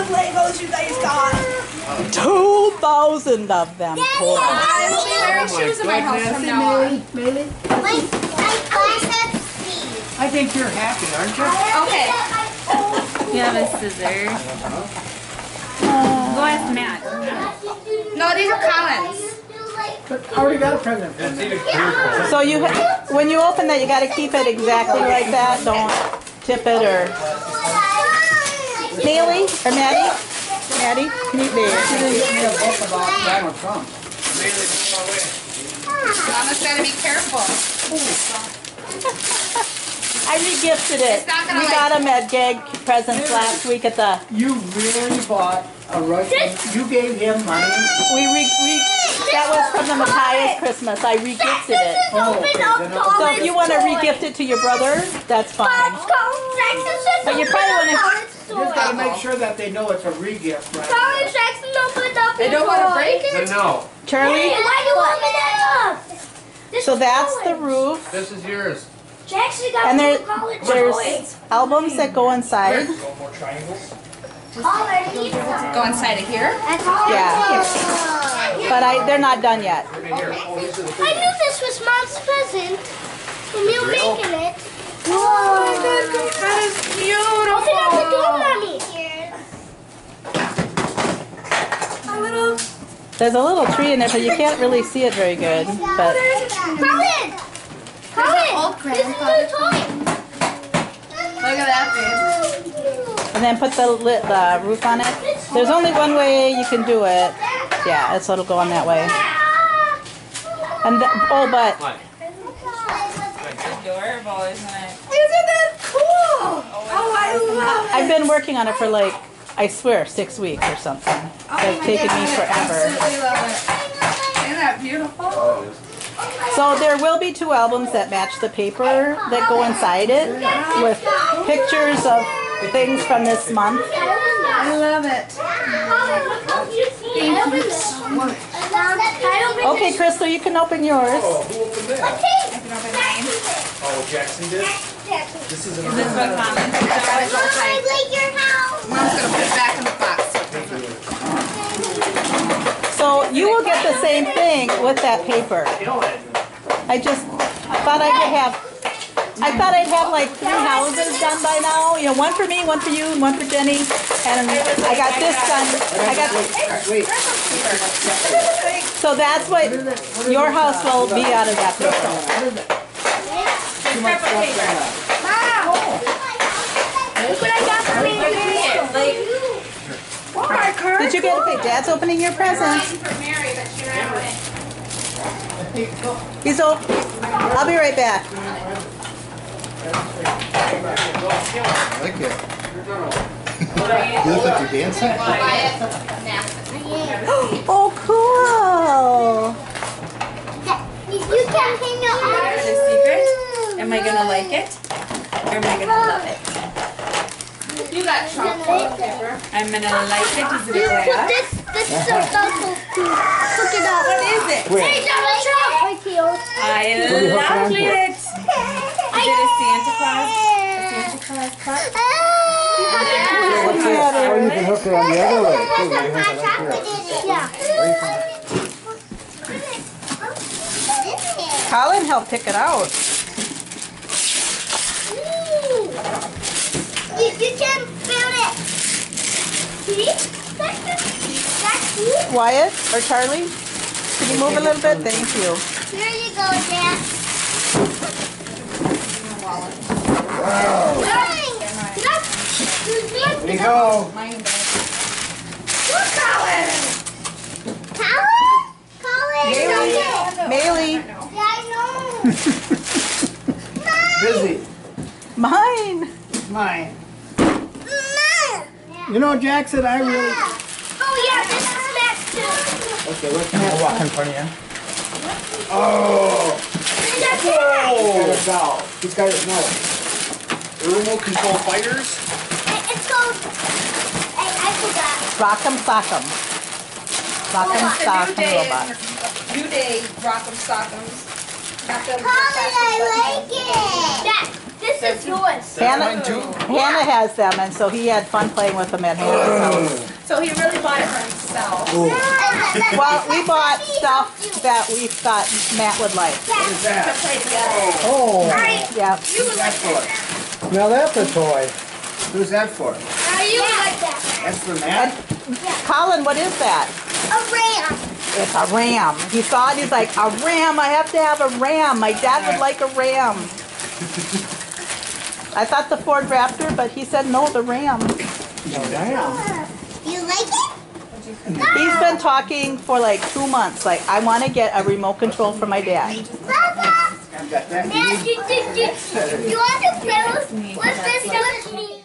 of Legos you guys got. Two thousand of them total. I will be wearing Oh my shoes in my house goodness. from now on. Maybe? Wait, I said Steve. I think you're happy, aren't you? Okay. You have a scissor. Go ask Matt. No, these are Colin's. But I already got a present. So you, when you open that, you gotta keep it exactly like that. Don't tip it or. Haley or Maddie? Maddie, can you there? She didn't get me a book about Donald Trump. Mama's gotta be careful. I regifted it. It's not gonna We like- got them at gag presents last week at the. You really bought a Russian, you gave him money? We re, re, that was from the Matthys Christmas. I regifted it. Oh, okay, then So if you want to regift it to your brother, that's fine. But you probably want to. You just gotta make sure that they know it's a re-gift, right? They don't want to break They it? know. Charlie. Why do you want me that So that's the roof, This is yours. Jackson got and there, two college there's boys. albums that go inside. College. Go inside of here. Yeah. But I, they're not done yet. I knew this was mom's present. When you were making it. Whoa. That is Open up the door, beautiful. mommy. A little. There's a little tree in there, but you can't really see it very good. But Colin. Colin. This is your toy. Look at that, babe. and then put the lit, the roof on it. There's only one way you can do it. Yeah, so it'll go on that way. And th- oh, but What? Adorable, isn't it? Isn't that cool? Oh, I oh, love it. I've been working on it for like I swear six weeks or something. Oh it's taken me forever. Absolutely love it. Isn't that beautiful? Oh, so there will be two albums that match the paper that go inside it with pictures of things from this month. I love it. Thank you so much. Okay, Crystal, you can open yours. Oh, who opened that? I can open mine. Oh, Jackson did? This is an Is this what Thomas oh, That was all I tight. like your house. Mom's gonna put it back in the box. So you will get the same thing with that paper. I just thought I could have, I thought I'd have like three houses done by now. You know, one for me, one for you, and one for Jenny. And I got this done. I got, so that's what your house will be out of that paper. what is it? Too much stuff in. Look what I got for me. Did you get a pic? Dad's opening your present. For Mary, but she ran away. He's op, I'll be right back. I like it. You look like you're dancing. Oh, cool. You can hang your Is it a secret? Am I gonna like it? Or am I gonna love it? You got chocolate paper. I'm gonna like it. Is it You a put this, this is so thoughtful to cook it up. What is it? Hey, Donald Trump! Right here. I love it. Is it a Santa Claus? A Santa Claus cup? Ah! What's? Or you can hook it on the other way. too. You can hook it up here. Yeah. Colin helped pick it out. You, you can feel it. See? That's that's. Wyatt or Charlie? Can you move a little bit? Thank you. Here you go, Dad. Wow. There you go. Colin? Colin? Maylee, Yeah, I know. Busy. mine. Mine. You know, Jackson, I really. Oh, yeah, this is Max, too. Okay, let's I'll walk in front of you. Oh, That's he's got his doll. He's got his nose. Remote control fighters? it. It's called... I, I forgot. Rock'em sock'em. Rock'em It's a new sock'em day, robot. new day, rock'em sock'ems. Not the- Colin, I like it. Dad, this is yours. Hannah, Mine. Hannah has them, and so he had fun playing with them at Hannah's oh. house. So he really oh. bought it for himself. Well, we bought stuff that we thought Matt would like. What is that? Play together. Oh, Yeah. What's that now that's a toy. Who's that for? Are you like that? That's for Matt? Colin, what is that? A ram. It's a ram. He saw it, he's like, a ram, I have to have a ram. My dad would like a ram. I thought the Ford Raptor, but he said no, the ram. Damn. You like it? He's been talking for like two months, like, I want to get a remote control for my dad. Papa, I've got that. Dad, you, you, you, you want to play with, with this with me?